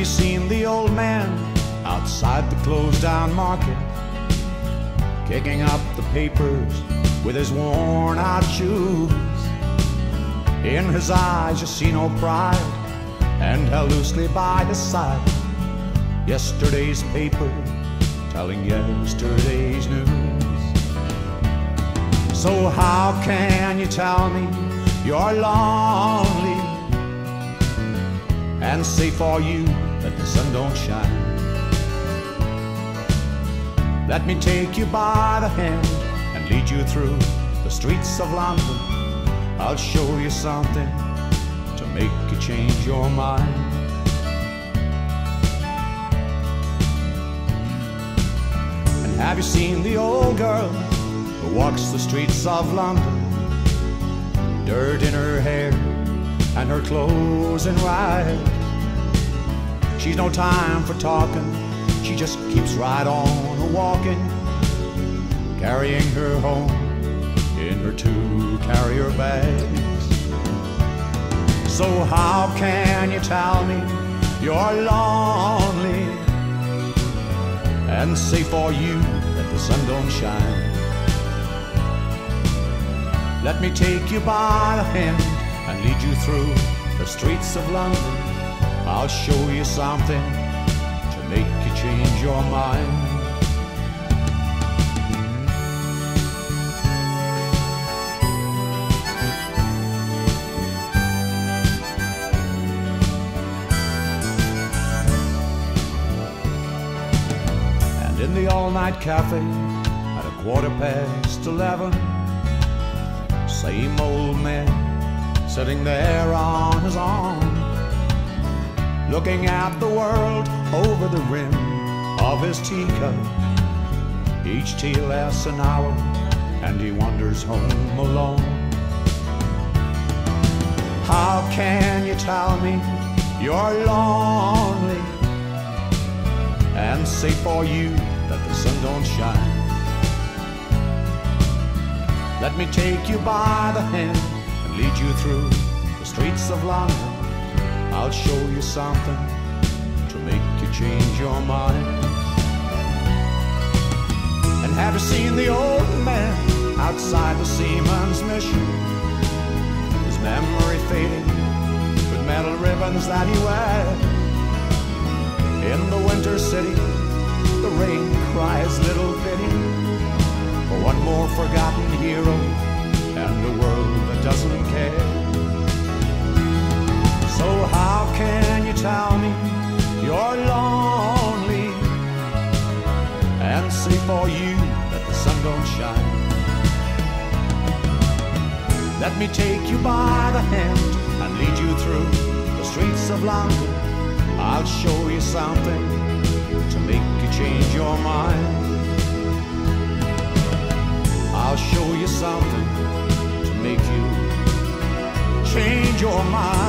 you seen the old man outside the closed down market? Kicking up the papers with his worn out shoes. In his eyes, you see no pride, and held loosely by his side. Yesterday's paper telling yesterday's news. So, how can you tell me you're lonely and say for you the sun don't shine? Let me take you by the hand and lead you through the streets of London. I'll show you something to make you change your mind. And have you seen the old girl who walks the streets of London? Dirt in her hair and her clothes in rags. She's no time for talking, she just keeps right on walking, carrying her home in her two carrier bags. So, how can you tell me you're lonely and say for you that the sun don't shine? Let me take you by the hand and lead you through the streets of London. I'll show you something to make you change your mind. And in the all-night cafe at a quarter past eleven, same old man sitting there on his own, looking at the world over the rim of his teacup. Each tea lasts an hour, and he wanders home alone. How can you tell me you're lonely and say for you that the sun don't shine? Let me take you by the hand and lead you through the streets of London. I'll show you something to make you change your mind. And have you seen the old man outside the Seaman's Mission? His memory fading with medal ribbons that he wears. In the winter city, the rain cries little pity for one more forgotten hero and a world that doesn't before you that the sun don't shine. Let me take you by the hand and lead you through the streets of London. I'll show you something to make you change your mind. I'll show you something to make you change your mind.